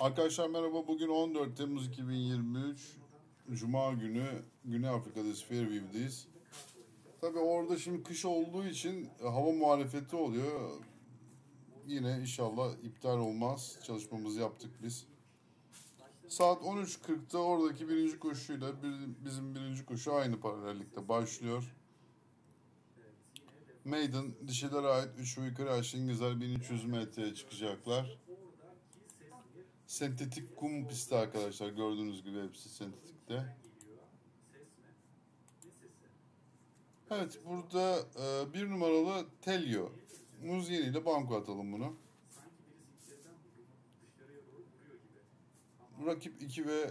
Arkadaşlar merhaba. Bugün 14 Temmuz 2023 Cuma günü Güney Afrika'dayız. Fairview'deyiz. Tabi orada şimdi kış olduğu için hava muhalefeti oluyor. Yine inşallah iptal olmaz. Çalışmamızı yaptık biz. Saat 13.40'da oradaki birinci koşuyla bizim birinci koşu aynı paralellikte başlıyor. Maiden dişilere ait 3 ve yukarı aşağı İngilizler 1300 metreye çıkacaklar. Sentetik kum pisti arkadaşlar gördüğünüz gibi hepsi sentetikte. Evet burada e, bir numaralı Telio. Muziyeni ile banko atalım bunu. Rakip 2 ve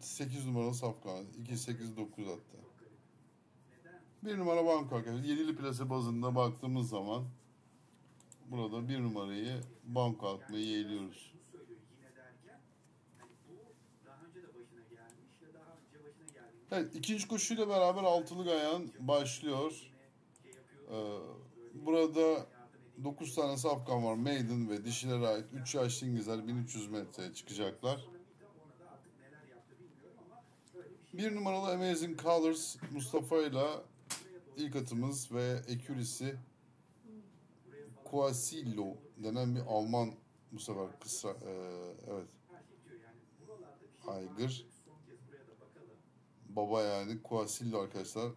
8 numaralı Safkan. 2, 8, 9 hatta. Bir numara banko arkadaşlar. Yedili plase bazında baktığımız zaman burada bir numarayı banko atmayı yeğliyoruz. şunu söylüyor yine derken hani bu daha önce de başına gelmiş ve daha önce başına geldiğinde Evet ikinci koşuyla beraber altılı gayan başlıyor. Ee, burada 9 tane safkan var. Maiden ve dişilere ait 3 yaşlı İngilizler 1300 metreye çıkacaklar. Bir numaralı Amazing Colors Mustafa ile ilk atımız ve ekürisi Quasillo denen bir Alman bu sefer kısa e, evet aygır son kez buraya da bakalım. Baba yani Quasillo arkadaşlar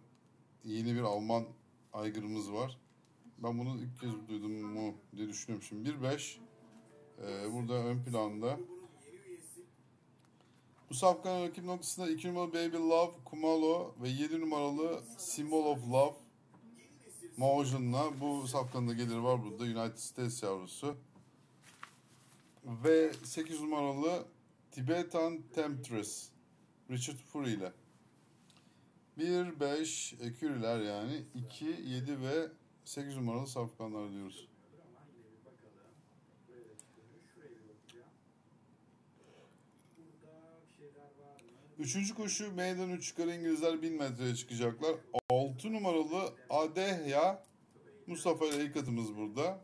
yeni bir Alman aygırımız var. Ben bunu ilk kez duydum mu diye düşünüyorum şimdi. 1-5 e, burada ön planda. Bu safkanın rakip noktasında 2 numaralı Baby Love, Kumalo ve 7 numaralı Symbol of Love Maojan'la bu safkanın da geliri var burada United States yavrusu. Ve 8 numaralı Tibetan Temptress Richard Fury ile. 1, 5 eküriler yani 2, 7 ve 8 numaralı safkanlar diyoruz. Üçüncü koşu meydan 3 çıkar İngilizler 1000 metreye çıkacaklar. 6 numaralı Adehya Mustafa ile ilk atımız burada.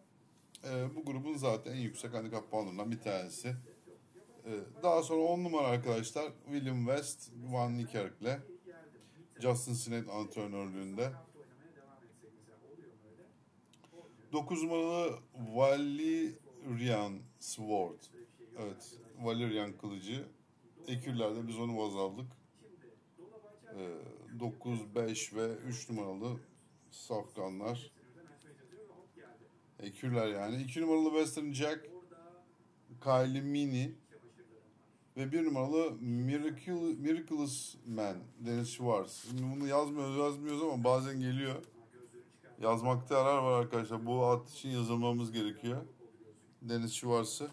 Ee, bu grubun zaten en yüksek handikap puanlarından bir tanesi. Ee, daha sonra 10 numara arkadaşlar William West, Van Niekerk ile Justin Sinet antrenörlüğünde. Hafta oynamaya devam etsek mesela oluyor mu öyle? 9 numaralı Valerian Sword. Evet, Valerian kılıcı. Ekürlerde biz onu baz aldık. Ee, 9, 5 ve 3 numaralı safkanlar. Ekürler yani. 2 numaralı Western Jack, Kylie Mini. Ve 1 numaralı Miracle, Miraculous Man, Deniz Schwartz. Şimdi bunu yazmıyoruz yazmıyoruz ama bazen geliyor. Yazmakta yarar var arkadaşlar. Bu at için yazılmamız gerekiyor. Deniz Schwartz'ı.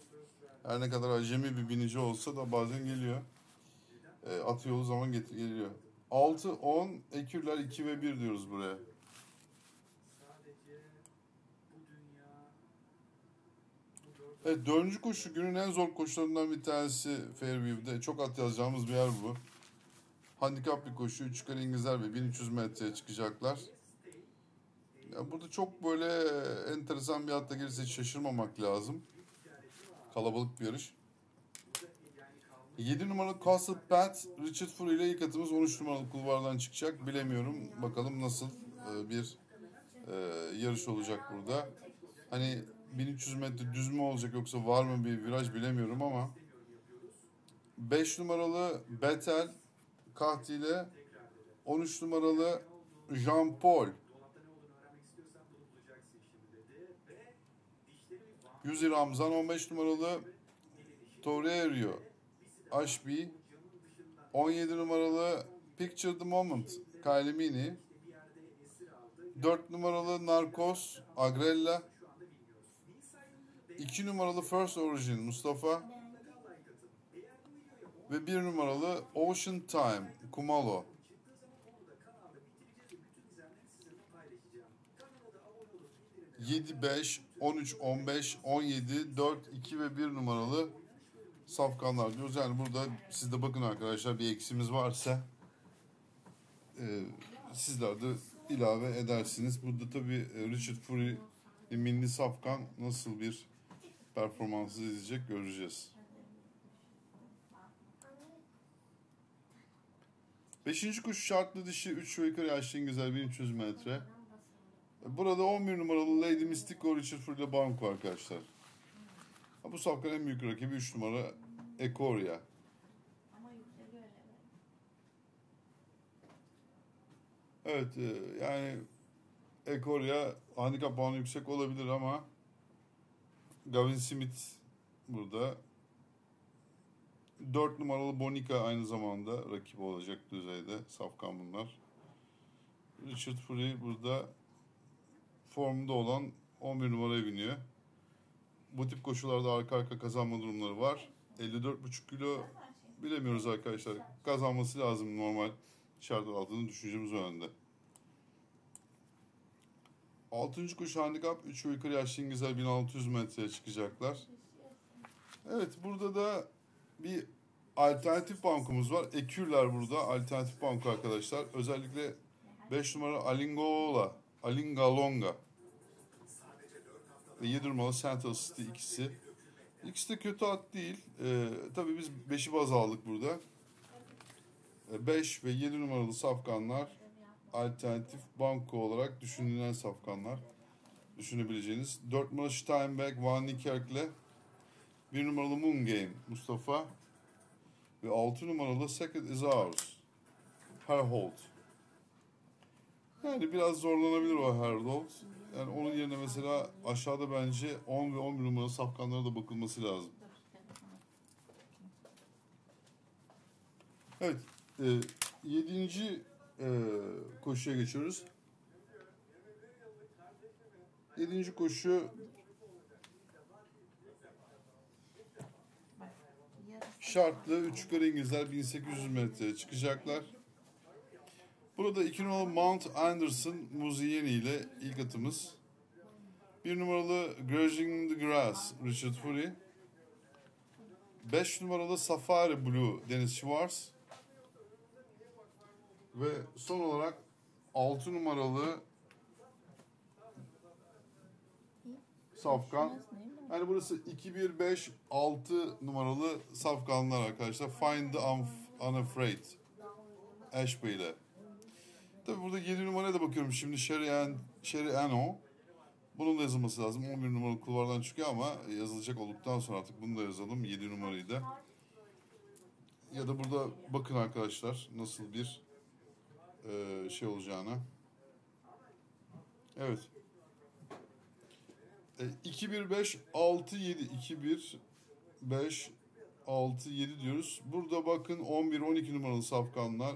Her ne kadar acemi bir binici olsa da bazen geliyor. E, at yolu zaman getir geliyor. 6, 10, ekürler 2 ve 1 diyoruz buraya. Evet dördüncü koşu günün en zor koşularından bir tanesi Fairview'de. Çok at yazacağımız bir yer bu. Handikap bir koşu. Üç kare İngilizler ve 1300 metreye çıkacaklar. Ya burada çok böyle enteresan bir hatta gelirse hiç şaşırmamak lazım. Kalabalık bir yarış. yani kalmış 7 numaralı Castle Pat, Richard Fury ile ilk atımız 13 numaralı kulvardan çıkacak. Bilemiyorum. Bakalım nasıl e, bir e, yarış olacak burada. Hani 1300 metre düz mü olacak yoksa var mı bir viraj bilemiyorum ama 5 numaralı Betel Kahti ile 13 numaralı Jean Paul. dolapta ne olduğunu öğrenmek istiyorsan bunu bulacaksın şimdi dedi ve dişleri bir van Yüzi Ramzan 15 numaralı Torreiro Ashby camın dışından 17 numaralı Picture the Moment Kylie Mini. bir yerde esir aldı. 4 numaralı Narcos Agrella 2 numaralı First Origin Mustafa Beyan'da kal like atın. Eğer bu videoya 10 ve 1 numaralı Ocean Time Kumalo. abone olup bildirimleri 7, 5, 13, 15, 17, 4, 2 ve 1 numaralı safkanlar diyoruz. Yani burada siz de bakın arkadaşlar bir eksimiz varsa e, sizler de ilave edersiniz. Burada tabii e, Richard Fury milli safkan nasıl bir performansı izleyecek göreceğiz. Beşinci kuş şartlı dişi 3 ve yukarı yaşlı güzel 1300 metre. Burada 11 numaralı Lady Mystic Go Richard Furley Bank arkadaşlar. Bu safkanın en büyük rakibi 3 numara Ekoria. Evet e, yani Ekoria handikap puanı yüksek olabilir ama Gavin Smith burada. 4 numaralı Bonica aynı zamanda rakip olacak düzeyde. Safkan bunlar. Richard Fury burada formda olan 11 numaraya biniyor. Bu tip koşularda arka arka kazanma durumları var. 54,5 kilo bilemiyoruz arkadaşlar. Kazanması lazım normal şartlar altında düşüncemiz o yönde. Altıncı kuş handikap 3 ve yukarı yaşlı İngilizler 1600 metreye çıkacaklar. Evet burada da bir alternatif bankumuz var. Ekürler burada alternatif banko arkadaşlar. Özellikle 5 numara Alingola, Alingalonga ve 7 numaralı Central City ikisi. İkisi de kötü at değil. Ee, tabii biz 5'i baz aldık burada. 5 ve 7 numaralı safkanlar alternatif banko olarak düşünülen safkanlar. Düşünebileceğiniz. 4 numaralı Steinbeck, Van Niekerk'le 1 numaralı Moon Game Mustafa ve 6 numaralı Secret is Ours Herhold. Yani biraz zorlanabilir o Herhold. Yani onun yerine mesela aşağıda bence 10 ve 11 numaralı safkanlara da bakılması lazım. Evet. E, yedinci e, koşuya geçiyoruz. Yedinci koşu şartlı. Üç yukarı İngilizler 1800 metreye çıkacaklar. Burada iki numaralı Mount Anderson Muziyeni ile ilk atımız. Bir numaralı Grudging the Grass Richard Fury. Beş numaralı Safari Blue Dennis Schwartz. Ve son olarak 6 numaralı Safkan. Yani burası 2, 1, 5, 6 numaralı safkanlar arkadaşlar. Find the Unf- Unafraid. Ashby ile. Tabi burada 7 numaraya da bakıyorum şimdi. Sherry, Sherry Ano. Bunun da yazılması lazım. 11 numaralı kulvardan çıkıyor ama yazılacak olduktan sonra artık bunu da yazalım. 7 numarayı da. Ya da burada bakın arkadaşlar nasıl bir e, şey olacağına. Evet. E, 2 1 5 6 7 2 1 5 6 7 diyoruz. Burada bakın 11 12 numaralı safkanlar,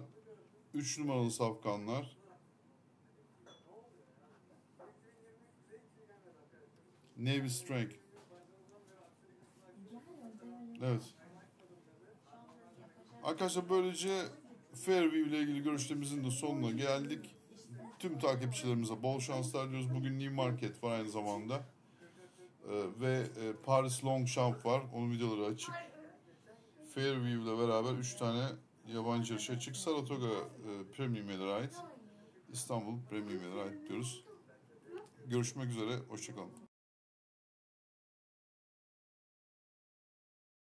3 numaralı safkanlar. Navy Strength. Evet. Arkadaşlar böylece Fairview ile ilgili görüşlerimizin de sonuna geldik. Tüm takipçilerimize bol şanslar diliyoruz. Bugün New Market var aynı zamanda. Ee, ve e, Paris Longchamp var. Onun videoları açık. Fairview ile beraber 3 tane yabancı yarış açık. Saratoga e, Premium'e ait. İstanbul Premium'e ait diyoruz. Görüşmek üzere. Hoşçakalın.